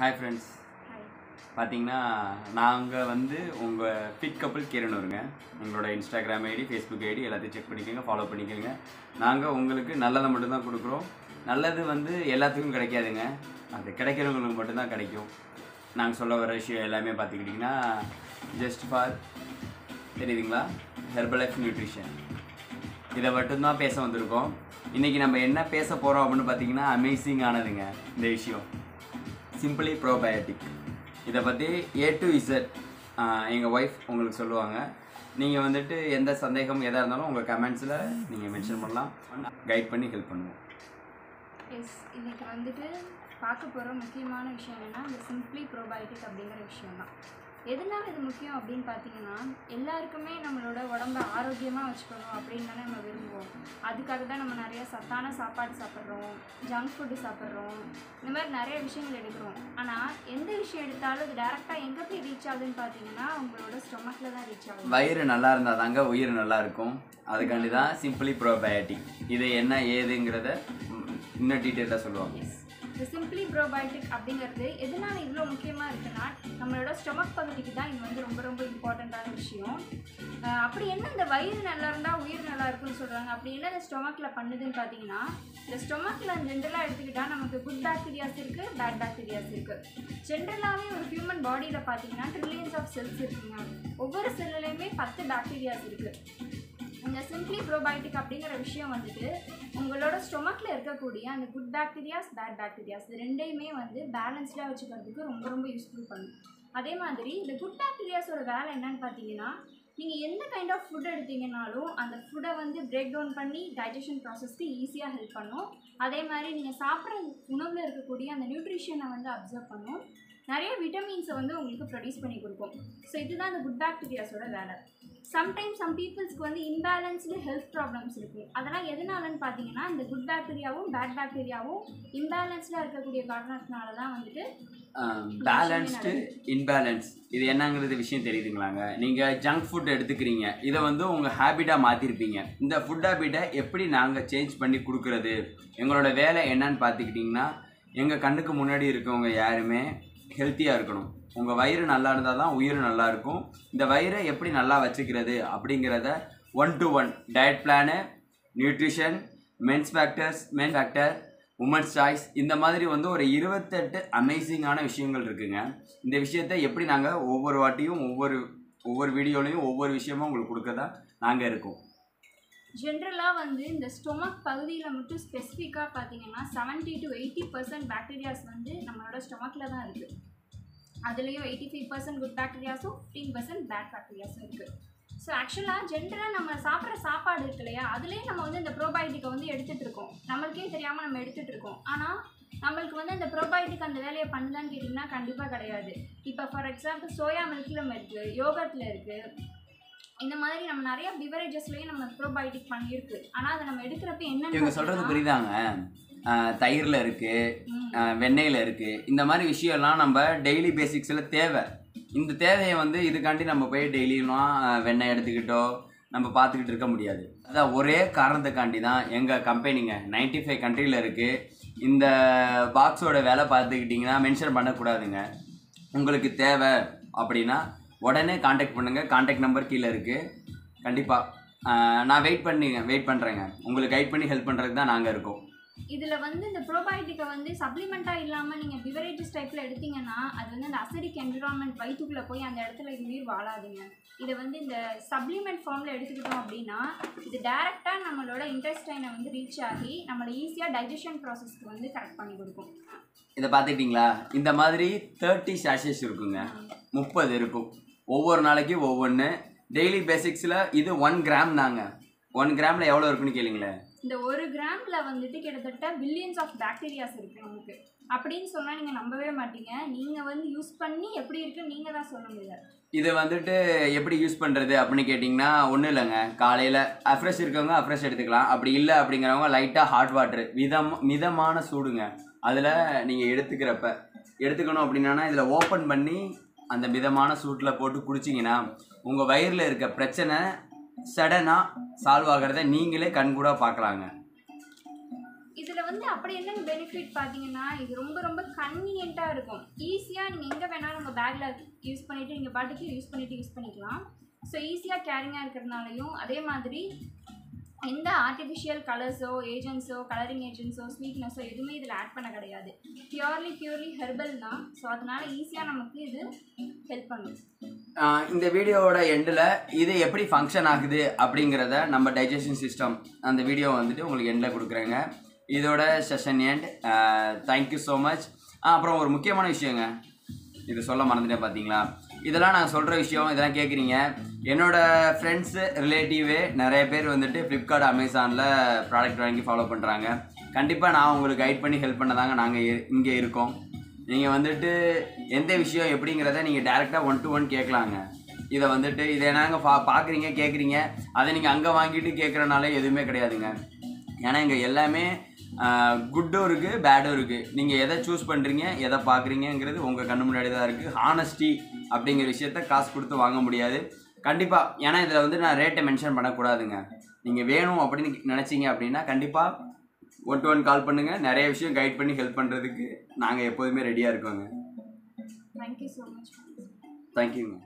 Hi friends பார்த்தீங்கன்னா நாங்கள் வந்து உங்கள் ஃபிட் கப்புள் கிரணூருங்க உங்களோட இன்ஸ்டாகிராம் ஐடி ஃபேஸ்புக் ஐடி எல்லாத்தையும் செக் பண்ணிக்கோங்க ஃபாலோ பண்ணிக்கோங்க. நாங்கள் உங்களுக்கு நல்லதை மட்டும்தான் கொடுக்குறோம். நல்லது வந்து எல்லாத்துக்கும் கிடைக்காதுங்க. அது கிடைக்கிறவங்களுக்கு மட்டும்தான் கிடைக்கும். நாங்கள் சொல்ல வர விஷயம் எல்லாமே பார்த்துக்கிட்டிங்கன்னா ஜஸ்ட் ஃபார் தெரியுதுங்களா? ஹெர்பல் லைஃப் நியூட்ரிஷன் இதை மட்டும்தான் பேச வந்திருக்கோம். இன்றைக்கி நம்ம என்ன பேச போகிறோம் அப்படின்னு பார்த்தீங்கன்னா அமேசிங் ஆனதுங்க இந்த விஷயம். சிம்பிளி ப்ரோபயோட்டிக் இதை பற்றி ஏ டு இசட் எங்கள் ஒய்ஃப் உங்களுக்கு சொல்லுவாங்க. நீங்கள் வந்துட்டு எந்த சந்தேகம் எதாக இருந்தாலும் உங்கள் கமெண்ட்ஸில் நீங்கள் மென்ஷன் பண்ணலாம். கைட் பண்ணி ஹெல்ப் பண்ணுவோம். எஸ் இன்னைக்கு வந்துட்டு பார்க்க போகிற முக்கியமான விஷயம் என்னென்னா இந்த சிம்பிளி ப்ரோபயோட்டிக் அப்படிங்கிற விஷயம் தான் எதனால இது முக்கியம் அப்படின்னு பார்த்தீங்கன்னா எல்லாருக்குமே நம்மளோட உடம்ப ஆரோக்கியமாக வச்சுக்கணும் அப்படின்னு தானே நம்ம விரும்புவோம். அதுக்காக தான் நம்ம நிறைய சத்தான சாப்பாடு சாப்பிட்றோம் ஜங்க் ஃபுட்டு சாப்பிட்றோம் இந்த மாதிரி நிறைய விஷயங்கள் எடுக்கிறோம். ஆனால் எந்த விஷயம் எடுத்தாலும் இது டேரெக்டாக எங்கே போய் ரீச் ஆகுதுன்னு பார்த்தீங்கன்னா உங்களோட ஸ்டொமக்கில் தான் ரீச் ஆகுது வயிறு நல்லா இருந்தால் தாங்க உயிர் நல்லா இருக்கும். அதுக்காண்டி தான் சிம்பிளி ப்ரோபயோட்டிக் இது என்ன ஏதுங்கிறத இன்னும் டீட்டெயிலாக சொல்லுவாங்க. இந்த சிம்பிளி ப்ரோபயோட்டிக் அப்படிங்கிறது எதனால இவ்வளோ முக்கியமாக இருக்குன்னா நம்மளோட ஸ்டொமக் பகுதிக்கு தான் இது வந்து ரொம்ப ரொம்ப இம்பார்ட்டண்ட்டான விஷயம். அப்படி என்ன இந்த வயிறு நல்லா இருந்தால் உயிர் நல்லா இருக்கும்னு சொல்கிறாங்க அப்படி என்ன இந்த ஸ்டொமக்கில் பண்ணுதுன்னு பார்த்தீங்கன்னா இந்த ஸ்டொமக்கில் ஜென்ரலாக எடுத்துக்கிட்டால் நமக்கு குட் பாக்டீரியாஸ் இருக்குது பேட் பாக்டீரியாஸ் இருக்குது ஜென்ரலாகவே ஒரு ஹியூமன் பாடியில் பார்த்தீங்கன்னா ட்ரில்லியன்ஸ் ஆஃப் செல்ஸ் இருக்குங்க ஒவ்வொரு செல்லுலேயுமே பத்து பாக்டீரியாஸ் இருக்குது இந்த சிம்பிளி ப்ரோபயோட்டிக் அப்படிங்கிற விஷயம் வந்துட்டு உங்களோட ஸ்டொமக்கில் இருக்கக்கூடிய அந்த குட் பாக்டீரியாஸ் பேட் பாக்டீரியாஸ் இது ரெண்டையுமே வந்து பேலன்ஸ்டாக வச்சுக்கிறதுக்கு ரொம்ப ரொம்ப யூஸ்ஃபுல் பண்ணும். அதே மாதிரி இந்த குட் பாக்டீரியாஸோட வேலை என்னன்னு பார்த்தீங்கன்னா நீங்கள் எந்த கைண்ட் ஆஃப் ஃபுட் எடுத்தீங்கனாலும் அந்த ஃபுட்டை வந்து பிரேக் டவுன் பண்ணி டைஜஷன் ப்ராசஸ்க்கு ஈஸியாக ஹெல்ப் பண்ணும். அதே மாதிரி நீங்கள் சாப்பிட்ற உணவில் இருக்கக்கூடிய அந்த நியூட்ரிஷனை வந்து அப்சர்வ் பண்ணும். நிறைய விட்டமின்ஸை வந்து உங்களுக்கு ப்ரொடியூஸ் பண்ணி கொடுக்கும். ஸோ இதுதான் இந்த குட் பாக்டீரியாஸோட வேலை. சம்டைம்ஸ் சம் பீப்புள்ஸ்க்கு வந்து இம்பேலன்ஸ்டு ஹெல்த் ப்ராப்ளம்ஸ் இருக்கும். அதெல்லாம் எதனாலன்னு பார்த்தீங்கன்னா இந்த குட் பாக்டீரியாவும் பேட் பாக்டீரியாவும் இம்பேலன்ஸ்டாக இருக்கக்கூடிய காரணத்தினால தான் வந்துட்டு பேலன்ஸ்டு இன்பேலன்ஸ் இது என்னங்கிறது விஷயம் தெரியுதுங்களாங்க? நீங்கள் ஜங்க் ஃபுட் எடுத்துக்கிறீங்க. இதை வந்து உங்கள் ஹேபிட்டாக மாற்றிருப்பீங்க இந்த ஃபுட் ஹேபிட்டை எப்படி நாங்கள் சேஞ்ச் பண்ணி கொடுக்குறது? எங்களோட வேலை என்னன்னு பார்த்துக்கிட்டிங்கன்னா எங்கள் கண்ணுக்கு முன்னாடி இருக்கவங்க யாருமே ஹெல்த்தியாக இருக்கணும். உங்கள் வயிறு நல்லா இருந்தால் தான் உயிர் நல்லா இருக்கும். இந்த வயிறை எப்படி நல்லா வச்சுக்கிறது அப்படிங்கிறத one to one diet plan nutrition men's factors men factor women's choice இந்த மாதிரி வந்து ஒரு இருபத்தெட்டு அமேசிங்கான விஷயங்கள் இருக்குங்க. இந்த விஷயத்தை எப்படி நாங்கள் ஒவ்வொரு வாட்டியும் ஒவ்வொரு ஒவ்வொரு வீடியோலையும் ஒவ்வொரு விஷயமும் உங்களுக்கு கொடுக்க தான் நாங்கள் இருக்கோம். ஜென்ரலாக வந்து இந்த ஸ்டொமக் பகுதியில் மட்டும் ஸ்பெசிஃபிக்காக பார்த்தீங்கன்னா seventy to eighty percent bacterias வந்து நம்மளோட ஸ்டொமக்கில் தான் இருக்குது அதுலேயும் எயிட்டி ஃபைவ் பர்சன்ட் குட் பேக்டீரியாஸும் ஃபிஃப்டீன் பர்சன்ட் பேட் பாக்டீரியாஸும் இருக்குது ஸோ ஆக்சுவலாக ஜென்ரலாக நம்ம சாப்பிட்ற சாப்பாடு இருக்கு இல்லையா? அதுலேயே நம்ம வந்து இந்த ப்ரோபயோட்டிக்கை வந்து எடுத்துகிட்டு இருக்கோம். நம்மளுக்கே தெரியாமல் நம்ம எடுத்துகிட்டு இருக்கோம். ஆனால் நம்மளுக்கு வந்து அந்த ப்ரோபயோட்டிக் அந்த வேலையை பண்ணுதான்னு கேட்டிங்கன்னா கண்டிப்பாக கிடையாது. இப்போ ஃபார் எக்ஸாம்பிள் சோயா மில்கில் இருக்குது யோகர்ட்டில் இருக்குது இந்த மாதிரி நம்ம நிறைய பிவரேஜஸ்லயும் நம்ம ப்ரோபயோட்டிக் பண்ணியிருக்கு ஆனா அதை நம்ம எடுக்கிறப்ப என்ன இவங்க சொல்கிறது புரியுதாங்க? தயிரில் இருக்குது வெண்ணெயில் இருக்குது இந்த மாதிரி விஷயம்லாம் நம்ம டெய்லி பேசிக்ஸில் தேவை. இந்த தேவையை வந்து இதுக்காண்டி நம்ம போய் டெய்லியும்லாம் வெண்ணெய் எடுத்துக்கிட்டோ நம்ம பார்த்துக்கிட்டு இருக்க முடியாது. அதான் ஒரே காரணத்துக்காண்டி தான் எங்கள் கம்பெனிங்க 95 ஃபைவ் கண்ட்ரியில் இருக்குது இந்த பாக்ஸோட வேலை பார்த்துக்கிட்டிங்கன்னா மென்ஷன் பண்ணக்கூடாதுங்க. உங்களுக்கு தேவை அப்படின்னா உடனே காண்டாக்ட் பண்ணுங்கள் காண்டாக்ட் நம்பர் கீழே இருக்குது கண்டிப்பாக நான் வெயிட் பண்ணிங்க வெயிட் பண்ணுறேங்க உங்களுக்கு கைட் பண்ணி ஹெல்ப் பண்ணுறதுக்கு தான் நாங்கள் இருக்கோம். இதுல வந்து இந்த ப்ரோபயோட்டிக்கை வந்து சப்ளிமெண்டா இல்லாம நீங்க பிவரேஜஸ் டைப்ல எடுத்தீங்கன்னா அது வந்து அந்த அசிடிக் என்விரான்மெண்ட் வயிற்றுக்குள்ள போய் அந்த இடத்துல உயிர் வாழாதுங்க. இதை வந்து இந்த சப்ளிமெண்ட் ஃபார்ம்ல எடுத்துக்கிட்டோம் அப்படின்னா இது டைரக்டா நம்மளோட இன்டெஸ்டைனை வந்து ரீச் ஆகி நம்மளை ஈஸியா டைஜஷன் ப்ராசஸ்க்கு வந்து கரெக்ட் பண்ணி கொடுக்கும். இதை பார்த்துக்கிட்டிங்களா? இந்த மாதிரி தேர்ட்டி சாஷஸ் இருக்குங்க. முப்பது இருக்கும். ஒவ்வொரு நாளைக்கு ஒவ்வொன்று டெய்லி பேசிக்ஸில் இது ஒன் கிராம் தாங்க. ஒன் கிராமில் எவ்வளோ இருக்குன்னு கேளுங்களேன். இந்த ஒரு கிராம்ல வந்துட்டு கிட்டத்தட்ட பில்லியன்ஸ் ஆஃப் பாக்டீரியாஸ் இருக்கு நமக்கு அப்படின்னு சொன்னா நீங்க நம்பவே மாட்டீங்க. நீங்க வந்து யூஸ் பண்ணி எப்படி இருக்குன்னு நீங்க தான் சொல்ல முடியாது. இது வந்துட்டு எப்படி யூஸ் பண்ணுறது அப்படின்னு கேட்டிங்கன்னா ஒன்றும் இல்லைங்க. காலையில் அஃப்ரெஷ் இருக்கவங்க அஃப்ரெஷ் எடுத்துக்கலாம். அப்படி இல்லை அப்படிங்கிறவங்க லைட்டாக ஹாட் வாட்டர் மிதம் மிதமான சூடுங்க. அதில் நீங்கள் எடுத்துக்கிறப்ப எடுத்துக்கணும் அப்படின்னா இதில் ஓப்பன் பண்ணி அந்த மிதமான சூட்டில் போட்டு குடிச்சிங்கன்னா உங்கள் வயிறில் இருக்க பிரச்சனை சடனாக சால்வ் ஆகிறத நீங்களே கண்கூடாக பார்க்கலாங்க. இதில் வந்து அப்படி என்ன பெனிஃபிட் பார்த்தீங்கன்னா இது ரொம்ப ரொம்ப கன்வீனியண்ட்டாக இருக்கும். ஈஸியாக நீங்கள் எங்கே வேணாலும் உங்கள் பேக்கில் யூஸ் பண்ணிவிட்டு நீங்கள் பாட்டுக்கு யூஸ் பண்ணிவிட்டு யூஸ் பண்ணிக்கலாம். ஸோ ஈஸியாக கேரிங்காக இருக்கிறதுனாலையும் அதே மாதிரி எந்த ஆர்டிஃபிஷியல் கலர்ஸோ ஏஜென்ட்ஸோ கலரிங் ஏஜென்ட்ஸோ ஸ்வீட்னஸோ எதுவுமே இதில் ஆட் பண்ண கிடையாது. பியூர்லி பியூர்லி ஹெர்பல் தான். ஸோ அதனால் ஈஸியாக நமக்கு இது ஹெல்ப் பண்ணும் இந்த வீடியோவோட எண்டில் இது எப்படி ஃபங்க்ஷன் ஆகுது அப்படிங்கிறத நம்ம டைஜஷன் சிஸ்டம் அந்த வீடியோ வந்துட்டு உங்களுக்கு எண்டில் கொடுக்குறேங்க. இதோட session end thank you so much அப்புறம் ஒரு முக்கியமான விஷயங்க. இது சொல்ல மறந்துட்டேன் பார்த்தீங்களா இதெல்லாம் நான் சொல்கிற விஷயம் இதெல்லாம் கேட்குறீங்க என்னோட ஃப்ரெண்ட்ஸு ரிலேட்டிவு நிறைய பேர் வந்துட்டு ஃப்ளிப்கார்ட் அமேசானில் ப்ராடக்ட் வாங்கி ஃபாலோ பண்ணுறாங்க கண்டிப்பாக நான் உங்களுக்கு கைட் பண்ணி ஹெல்ப் பண்ண தாங்க நாங்கள் இங்கே இருக்கோம். நீங்கள் வந்துட்டு எந்த விஷயம் எப்படிங்கிறத நீங்கள் டேரெக்டாக ஒன் டு ஒன் கேட்கலாங்க இதை வந்துட்டு இதை நாங்கள் பா பார்க்குறீங்க கேட்குறீங்க அதை நீங்கள் அங்கே வாங்கிட்டு கேட்குறனால எதுவுமே கிடையாதுங்க. ஏன்னா இங்கே எல்லாமே குட்டும் இருக்குது பேடும் இருக்குது நீங்கள் எதை சூஸ் பண்ணுறீங்க எதை பார்க்குறீங்கங்கிறது உங்கள் கண்ணு முன்னாடி தான் இருக்குது ஹானஸ்டி அப்படிங்கிற விஷயத்த காசு கொடுத்து வாங்க முடியாது. கண்டிப்பாக ஏன்னா இதில் வந்து நான் ரேட்டை மென்ஷன் பண்ணக்கூடாதுங்க. நீங்கள் வேணும் அப்படின்னு நினச்சிங்க அப்படின்னா கண்டிப்பாக ஒன் டு ஒன் கால் பண்ணுங்கள் நிறைய விஷயம் கைட் பண்ணி ஹெல்ப் பண்ணுறதுக்கு நாங்கள் எப்போதுமே ரெடியாக இருக்கோங்க. தேங்க்யூ ஸோ மச் தேங்க்யூங்க